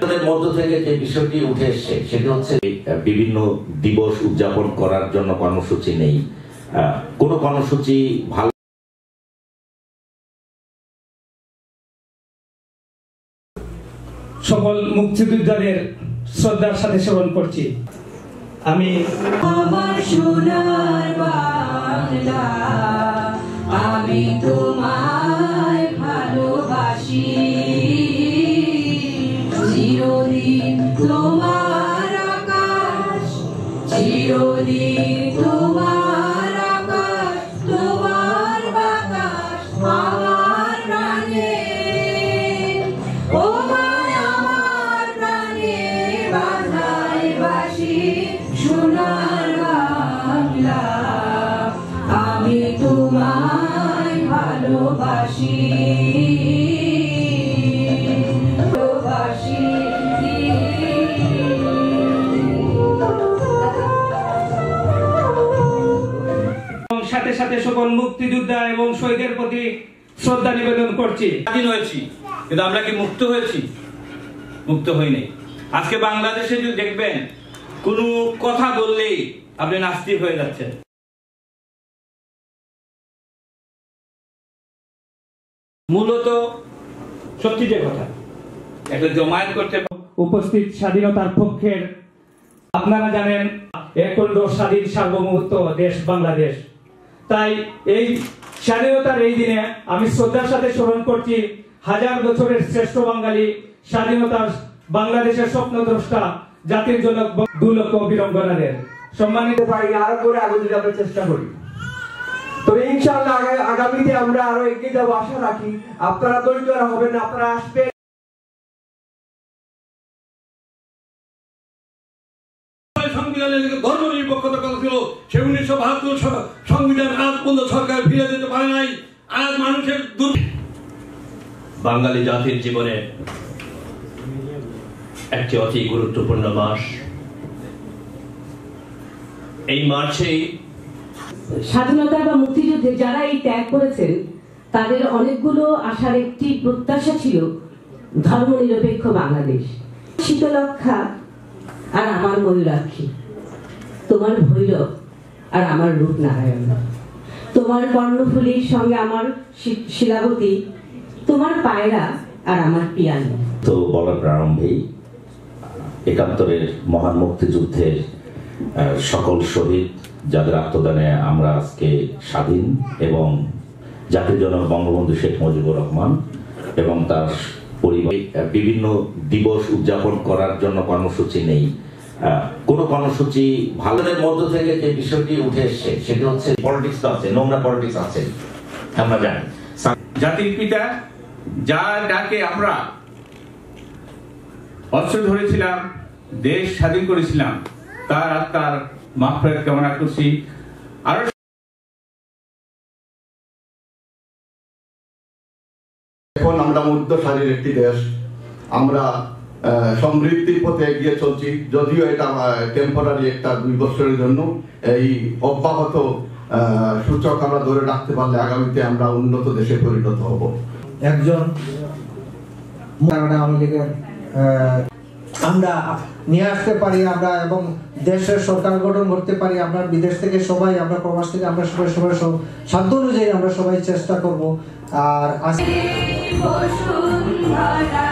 তাদের মধ্য থেকে যে বিষয়টি উঠে এসছে সেটা হচ্ছে বিভিন্ন দিবস উদযাপন করার জন্য কর্মসূচি নেই। কোনো কর্মসূচি ভালো সকল মুক্তিযোদ্ধাদের শ্রদ্ধার সাথে স্মরণ করছি। আমি আমার সোনার বাংলা আমি তোমায় তোমার আকাশ চিরদিন সকল মুক্তিযোদ্ধা এবং শহীদের প্রতি শ্রদ্ধা নিবেদন করছি। স্বাধীন হয়েছি কিন্তু আমরা কি মুক্ত হয়েছি? মুক্ত হইনি। আজকে বাংলাদেশে যদি দেখবেন কোনো কথা বললেই আপনি নাস্তিক হয়ে যাচ্ছেন। মূলত সত্যি যে কথা। একটা জমায়েত করতে উপস্থিত স্বাধীনতার পক্ষের আপনারা জানেন একন্ড স্বাধীন সার্বভৌমত্ব দেশ বাংলাদেশ। তাই এই স্বাধীনতার এই দিনে আমি শ্রদ্ধার সাথে স্মরণ করছি হাজার বছরের শ্রেষ্ঠ বাঙালি, স্বাধীনতার বাংলাদেশের স্বপ্নদ্রষ্টা, জাতির জনক দু লক্ষ বীরঙ্গনাদের। সম্মানিত পারি আরও করে আগুন যাবার চেষ্টা করি। তবে ইনশাআল্লাহ আগা- আগামীতে আমরা আরও এগিয়ে যাব, আশা রাখি। আপনারা দরিদ্র হবেন আপনারা আসবেন। সংবিধানের দিকে ধর্ম নিরপেক্ষতা কথা ছিল সে উনিশশো বাহাত্তর সংবিধান আজ পর্যন্ত সরকার ফিরে যেতে পারে নাই। আজ মানুষের দুর বাঙালি জাতির জীবনে একটি অতি গুরুত্বপূর্ণ মাস। এই মার্চেই স্বাধীনতা বা মুক্তিযুদ্ধে যারা এই ত্যাগ করেছেন তাদের অনেকগুলো আশার একটি প্রত্যাশা ছিল ধর্মনিরপেক্ষ বাংলাদেশ। শীতলক্ষা আর আমার ময়ূরাক্ষী তোমার ভৈরব। আর আমার রূপনারায়ণ তোমার কর্ণফুলীর সঙ্গে আমার শিলাবতী, তোমার পায়রা আর আমার পিয়ানো। তো বলার প্রারম্ভেই একাত্তরের মহান মুক্তিযুদ্ধের সকল শহীদ যাদের আত্মদানে আমরা আজকে স্বাধীন এবং জাতির জনক বঙ্গবন্ধু শেখ মুজিবুর রহমান এবং তার পরিবার বিভিন্ন দিবস উদযাপন করার জন্য কর্মসূচি নেই। কোনো কর্মসূচি ভালোদের মধ্য থেকে যে বিষয়টি উঠে এসছে সেটা হচ্ছে পলিটিক্স তো আছে নোংরা পলিটিক্স আছে আমরা জানি। জাতির পিতা যার ডাকে আমরা অস্ত্র ধরেছিলাম দেশ স্বাধীন করেছিলাম তার আত্মার মাফের কামনা করছি। আরও এখন আমরা মধ্যসারীর একটি দেশ আমরা সমৃদ্ধির পথে এগিয়ে চলছি। যদিও এটা টেম্পোরারি একটা দুই বছরের জন্য এই অব্যাহত আহ, সূচক আমরা ধরে রাখতে পারলে আগামীতে আমরা উন্নত দেশে পরিণত হব। একজন আওয়ামী লীগের আহ, আমরা নিয়ে আসতে পারি আমরা এবং দেশের সরকার গঠন করতে পারি আমরা বিদেশ থেকে সবাই আমরা প্রবাস থেকে আমরা সবাই সবাই সব সাধ্য অনুযায়ী আমরা সবাই চেষ্টা করব। আর আজ বসুন্ধরা